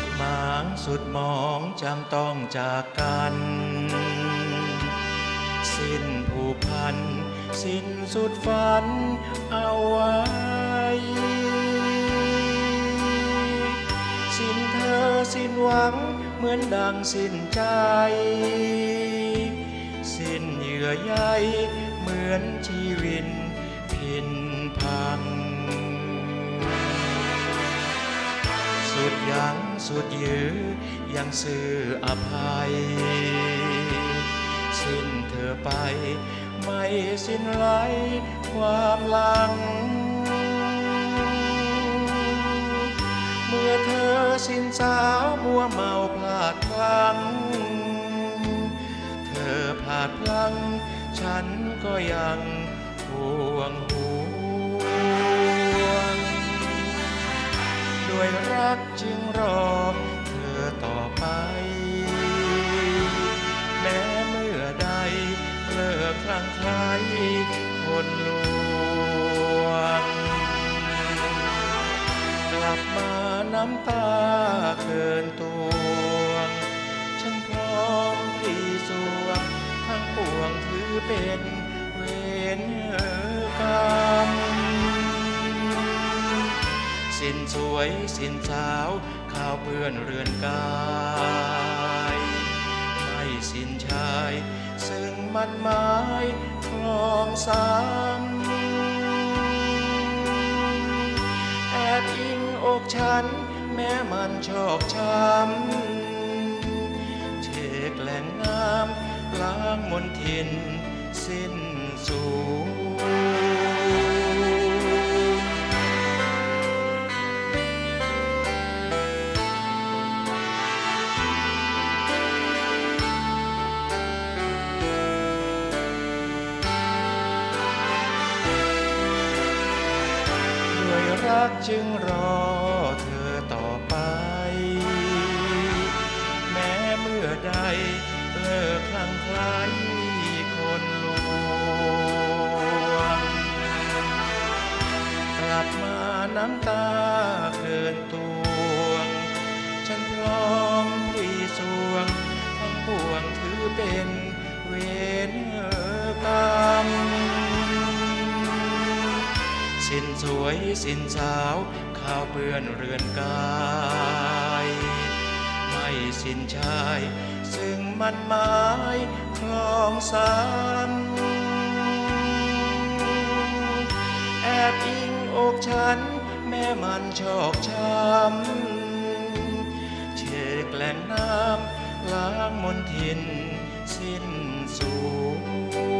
สุดหมางสุดมองจำต้องจากกัน สิ้นผูกพัน สิ้นสุดฝันเอาไว้ สิ้นเธอสิ้นหวังเหมือนดังสิ้นใจ สิ้นเหยื่อใยเหมือนชีวิตพินพัง สุดยังสุดยื้อยังซื่ออภัย สิ้นเธอไป ไม่สิ้นไหลความหลัง เมื่อเธอสิ้นสาวมัวเมาพลาดพลั้งเธอพลาดพลั้งฉันก็ยังห่วงห่ว รักจึงรอเธอต่อไป แม้เมื่อใดเลิกคลั่งไคล้คนลวงกลับมาน้ำตา สิ้นสวยสิ้นสาวข้าวเปื้อนเรือนกายไม่สิ้นชาย ซึ่งมันหมายคลองสามแอบอิงอกฉัน แม้มันชอกช้ำเชกแหล่งน้ำล้างมนทินสิ้นสูญ รักจึงรอเธอต่อไป แม้เมื่อใดเลิกคลั่งไคล้คนลวงกลับมาน้ำตาเกินตวง ฉันพร้อมพลีสวง ทั้งปวงถือเป็นเวรกรรม สิ้นสวยสิ้นสาวข้าวเปื้อนเรือนกายไม่สิ้นชาย ซึ่งมันหมายคลองสามแอบอิงอกฉัน แม้มันชอกช้ำเชกแหล่งน้ำล้างมนทินสิ้นสูญ